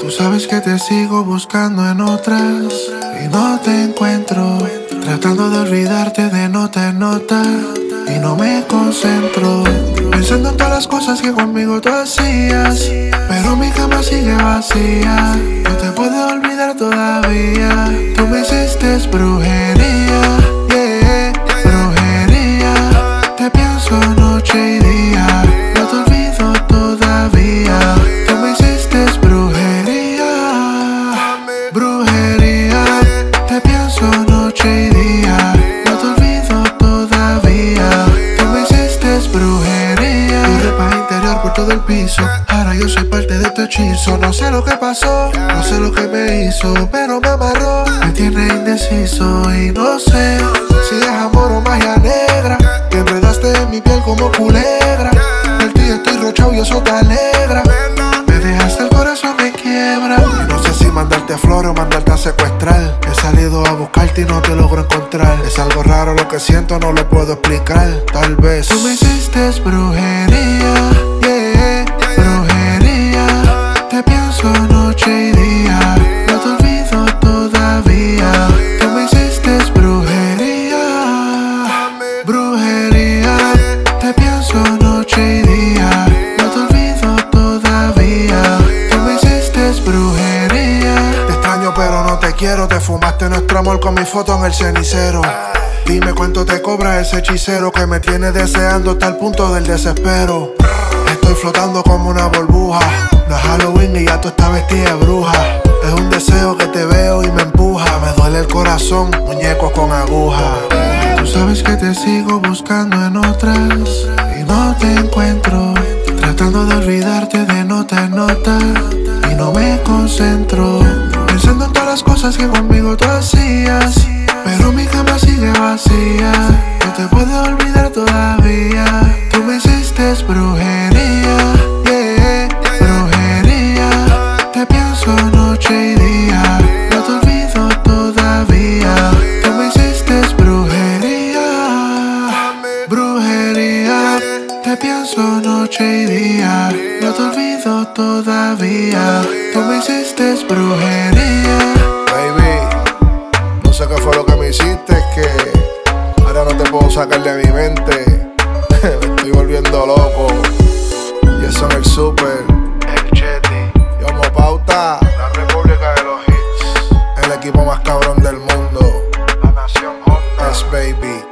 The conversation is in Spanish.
Tú sabes que te sigo buscando en otras y no te encuentro. Tratando de olvidarte de nota en nota y no me concentro. Pensando en todas las cosas que conmigo tú hacías, pero mi cama sigue vacía. No te puedo olvidar todavía. Tú me hiciste brujería, todo piso. Ahora yo soy parte de tu hechizo. No sé lo que pasó, no sé lo que me hizo, pero me amarró. Me tiene indeciso y no sé si es amor o magia negra. Te enredaste en mi piel como culebra. El ti estoy rochado y eso te alegra. Me dejaste el corazón me quiebra. No sé si mandarte flores o mandarte a secuestrar. He salido a buscarte y no te logro encontrar. Es algo raro lo que siento, no lo puedo explicar. Tal vez tú me hiciste brujería, quiero. Te fumaste nuestro amor con mi foto en el cenicero. Dime cuánto te cobra ese hechicero que me tiene deseando hasta el punto del desespero. Estoy flotando como una burbuja. No es Halloween y ya tú estás vestida de bruja. Es un deseo que te veo y me empuja. Me duele el corazón, muñecos con aguja. Tú sabes que te sigo buscando en otras y no te encuentro. Tratando de olvidarte de nota en nota y no me concentro. Pensando en todas las cosas que conmigo tú hacías, pero mi cama sigue vacía. No te puedo olvidar todavía. Tú me hiciste brujería, brujería. Te pienso noche y día. No te olvido todavía. Tú me hiciste brujería, brujería. Te pienso noche y día. No te olvido todavía. Tú me hiciste brujería. puedo sacar de mi mente. Me estoy volviendo loco. Y eso en el super. El Jetty. Y Homo Pauta. La República de los Hits. El equipo más cabrón del mundo. La Nación Honda. Es Baby.